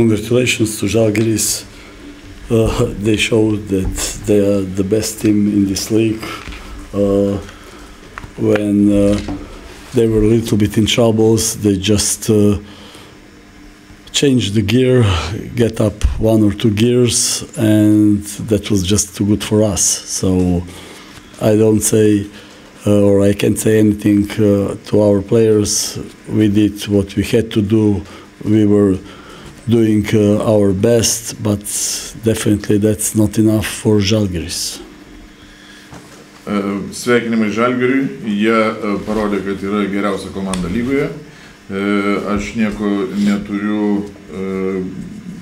congratulations to Žalgiris. Uh, they showed that they are the best team in this league. Uh, when uh, they were a little bit in troubles, they just uh, changed the gear, get up one or two gears, and that was just too good for us. So I don't say, uh, or I can't say anything uh, to our players. We did what we had to do. We were doing uh, our best, but definitely that's not enough for Žalgiris. E, Sveikinimai Žalgiriui, jie e, parodė, kad yra geriausia komanda lygoje. E, Aš nieko neturiu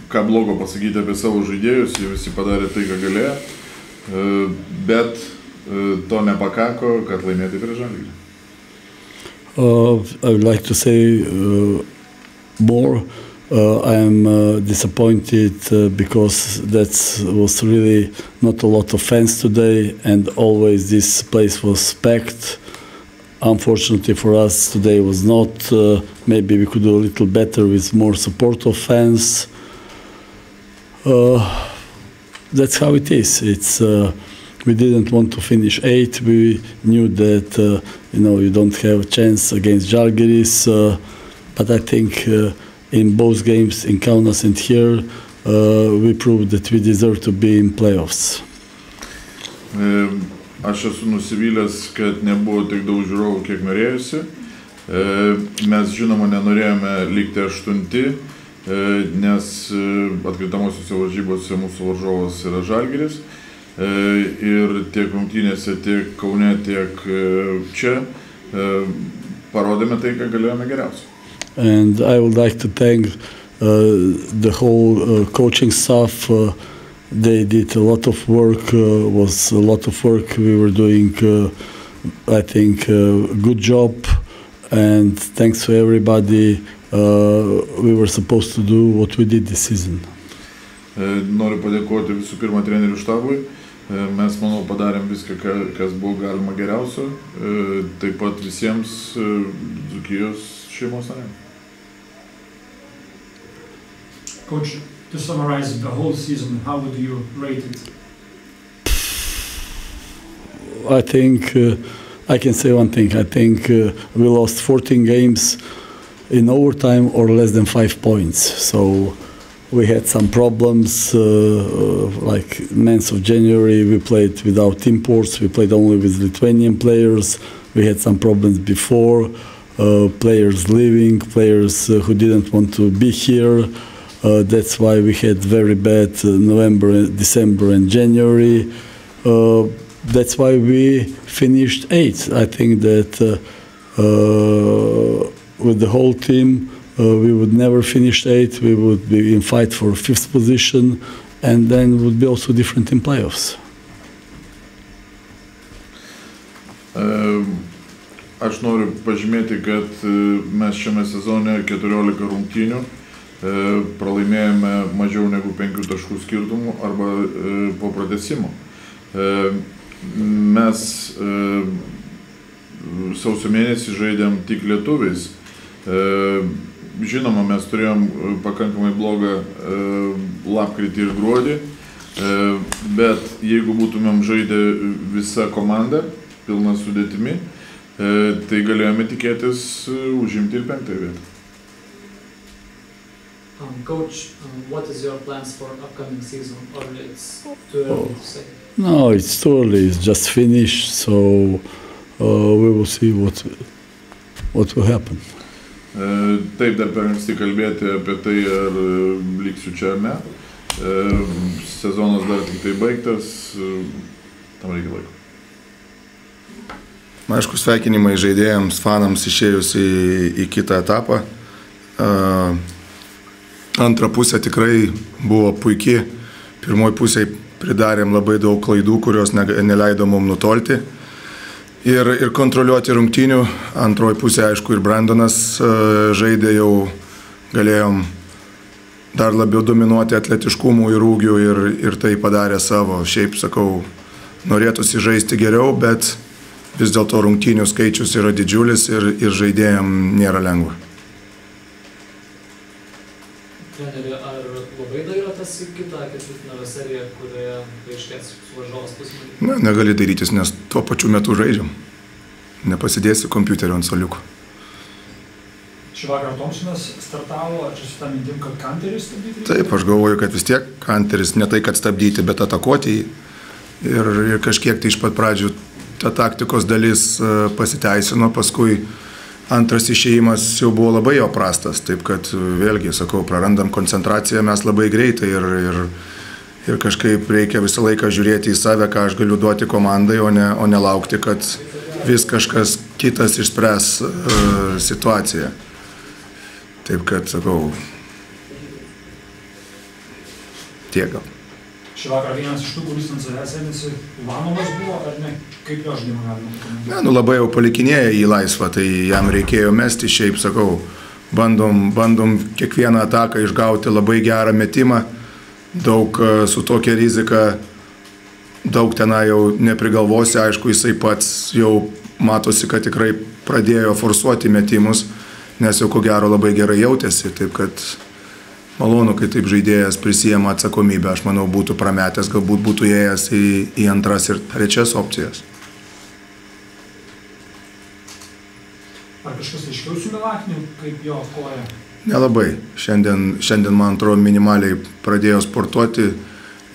ką blogo pasakyti apie savo žaidėjus, jie visi padarė tai, ką galėjo, bet to nepakako, kad laimėti prieš Žalgirį. Uh, I would like to say uh, more. Uh, I am uh, disappointed uh, because that was really not a lot of fans today, and always this place was packed. Unfortunately for us, today was not. Uh, maybe we could do a little better with more support of fans. Uh, that's how it is. It's uh, we didn't want to finish eight. We knew that you know you don't have a chance against Žalgiris, uh, but I think in both games in Kaunas and here uh, we proved that we deserve to be in playoffs. Aš esu nusivylęs, kad nebuvo tiek daug žiūrovų, kiek norėjusi. Mes žinoma nenorėjome likti aštunti, nes e, atkrintamosiuose varžybose mūsų varžovas yra Žalgiris. Ir tiek rungtynėse, tiek Kaune, tiek čia parodėme tai, ką galėjome geriausiai. And I would like to thank uh, the whole uh, coaching staff. Uh, they did a lot of work. Was a lot of work. We were doing, I think, good job. And thanks to everybody, we were supposed to do what we did this season. Noriu padėkoti visų pirma trenerių štabui. Mes, manau, padarėm viską, ką- kas buvo galima geriausio. Taip pat visiems Dzukijos šeimos nariams. Coach, to summarize the whole season, how would you rate it? I think uh, I can say one thing. I think uh, we lost 14 games in overtime or less than five points. So we had some problems. Uh, uh, like months of January, we played without imports. We played only with Lithuanian players. We had some problems before. Uh, players leaving, players uh, who didn't want to be here. Uh, that's why we had very bad uh, November, December, and January. Uh, that's why we finished eighth. I think that uh, uh, with the whole team, uh, we would never finish eighth. We would be in fight for fifth position, and then would be also different in playoffs. Aš noriu pažymėti, kad mes šiame sezone 14 rungtynių pralaimėjome mažiau negu 5 taškų skirtumų arba e, po pratesimo. E, Mes e, sausio mėnesį žaidėm tik lietuviais. E, Žinoma, mes turėjom e, pakankamai blogą e, lapkritį ir gruodį, e, bet jeigu būtumėm žaidę visa komanda, pilna sudėtimi, e, tai galėjome tikėtis e, užimti ir penktąją vietą. Um, coach, um, what is your plans for upcoming season? Or it's too early to say. No, it's too early. It's just finished, so uh, we will see what what will happen. E, Taip, dar per anksti kalbėti apie tai, ar e, liksiu čia ar ne. E, Sezonas dar tik tai baigtas, e, tam reikia laiko. Aišku, sveikinimai žaidėjams, fanams išėjus į, į kitą etapą. Uh, antra pusė tikrai buvo puikiai. Pirmoji pusė pridarėm labai daug klaidų, kurios ne, neleido mums nutolti. Ir, ir kontroliuoti rungtynių. Antroji pusė, aišku, ir Brandonas uh, žaidė jau, galėjom dar labiau dominuoti atletiškumų ir ūgių ir, ir tai padarė savo. Šiaip sakau, norėtųsi žaisti geriau, bet vis dėlto rungtynių skaičius yra didžiulis ir, ir žaidėjim nėra lengva. Į kitą ketvirtfinalio seriją, kurioje paaiškės varžovas pusmelį? Na, negali darytis, nes tuo pačiu metu žaidžiam. Nepasidėsi kompiuterio ant soliuko. Šį vakarą Tomsonas startavo, ar čia su tą mintim, kad Kanteris stabdyti? Taip, aš galvoju, kad vis tiek Kanteris ne tai, kad stabdyti, bet atakuoti jį. Ir, ir kažkiek tai iš pat pradžių ta taktikos dalis e, pasiteisino, paskui antras išėjimas jau buvo labai jo prastas. Taip kad e, vėlgi, sakau, prarandam koncentraciją mes labai greitai ir, ir, ir kažkaip reikia visą laiką žiūrėti į save, ką aš galiu duoti komandai, o ne, o ne laukti, kad vis kažkas kitas išspręs uh, situaciją. Taip kad, sakau, tiek gal. Šį vakarą vienas iš tų, kuris ant savęs ėmėsi, Ivanovas buvo, ar ne? Kaip jo žaidimą galima pakomentuoti? Ne, nu labai jau palikinėja į laisvą, tai jam reikėjo mesti, šiaip sakau, bandom, bandom kiekvieną ataką išgauti labai gerą metimą, daug e, su tokia rizika, daug tenai jau neprigalvosi, aišku, jisai pats jau matosi, kad tikrai pradėjo forsuoti metimus, nes jau ko gero labai gerai jautėsi, taip kad malonu, kai taip žaidėjas prisijama atsakomybę, aš manau, būtų prametęs, galbūt būtų ėjęs į, į antras ir trečias opcijas. Ar kažkas aiškiau su Milakniu, kaip jo koja? Nelabai. Šiandien, šiandien man atrodo, minimaliai pradėjo sportuoti,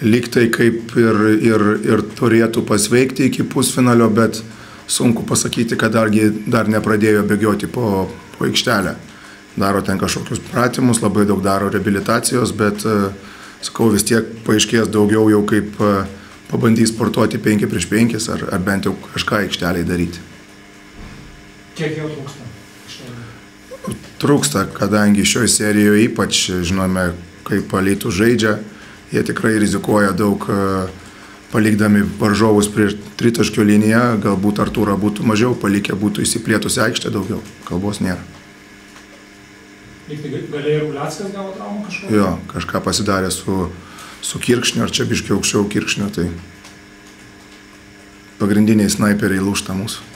liktai kaip ir, ir, ir turėtų pasveikti iki pusfinalio, bet sunku pasakyti, kad dargi dar nepradėjo bėgioti po, po aikštelę. Daro ten kažkokius pratimus, labai daug daro rehabilitacijos, bet, e, sakau, vis tiek paaiškės daugiau jau kaip e, pabandys sportuoti 5 prieš 5 ar, ar bent jau kažką aikšteliai daryti. Kiek jo trūksta? Trūksta, kadangi šioje serijoje ypač žinome, kaip palytų žaidžia, jie tikrai rizikuoja daug e, palikdami varžovus prieš tritaškio liniją, galbūt Artūra būtų mažiau palikę, būtų įsiplėtusi aikštė daugiau, kalbos nėra. Lyg tai galėjo ir Uliackas gavo traumą kažkokią? Jo, kažką pasidarė su, su kirkšniu, ar čia biškiau aukščiau kirkšniu, tai pagrindiniai snaiperiai lūšta mūsų.